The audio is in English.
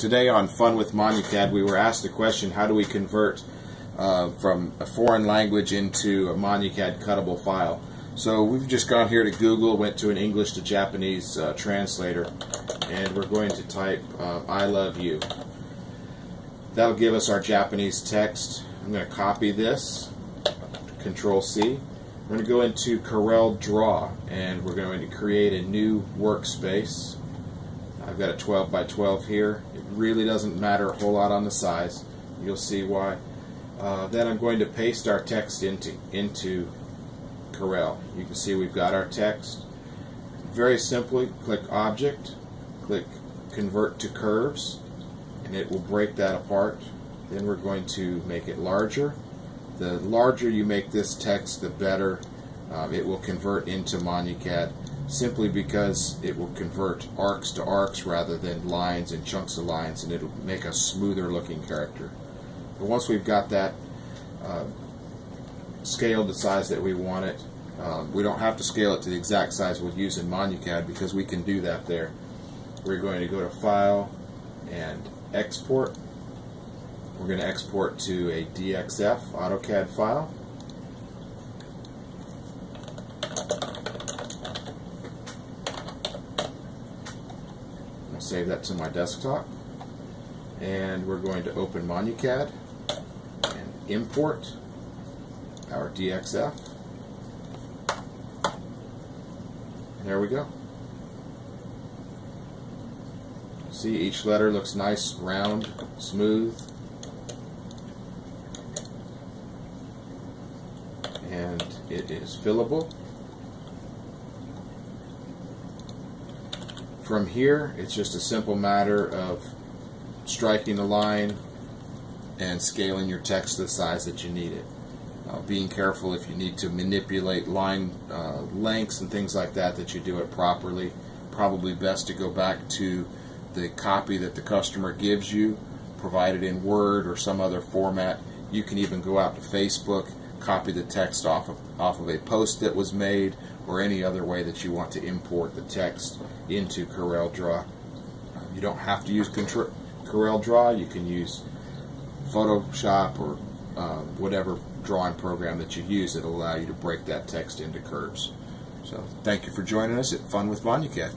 today on Fun with MonuCAD, we were asked the question, how do we convert uh, from a foreign language into a MonuCAD cuttable file? So we've just gone here to Google, went to an English to Japanese uh, translator, and we're going to type, uh, I love you. That'll give us our Japanese text. I'm going to copy this, Control C. We're going to go into Corel Draw, and we're going to create a new workspace. I've got a 12 by 12 here. It really doesn't matter a whole lot on the size. You'll see why. Uh, then I'm going to paste our text into, into Corel. You can see we've got our text. Very simply, click Object, click Convert to Curves, and it will break that apart. Then we're going to make it larger. The larger you make this text, the better um, it will convert into MonuCAD simply because it will convert arcs to arcs rather than lines and chunks of lines and it'll make a smoother looking character. But once we've got that uh, scaled the size that we want it, um, we don't have to scale it to the exact size we'll use in MonuCAD because we can do that there. We're going to go to File and Export. We're going to export to a DXF AutoCAD file. Save that to my desktop. And we're going to open MonuCAD and import our DXF. And there we go. See, each letter looks nice, round, smooth. And it is fillable. From here, it's just a simple matter of striking a line and scaling your text to the size that you need it. Uh, being careful if you need to manipulate line uh, lengths and things like that, that you do it properly. Probably best to go back to the copy that the customer gives you, provided in Word or some other format. You can even go out to Facebook, copy the text off of, off of a post that was made, or any other way that you want to import the text into Corel Draw. You don't have to use Corel Draw. You can use Photoshop or uh, whatever drawing program that you use that will allow you to break that text into curves. So thank you for joining us at Fun with MonuCAD.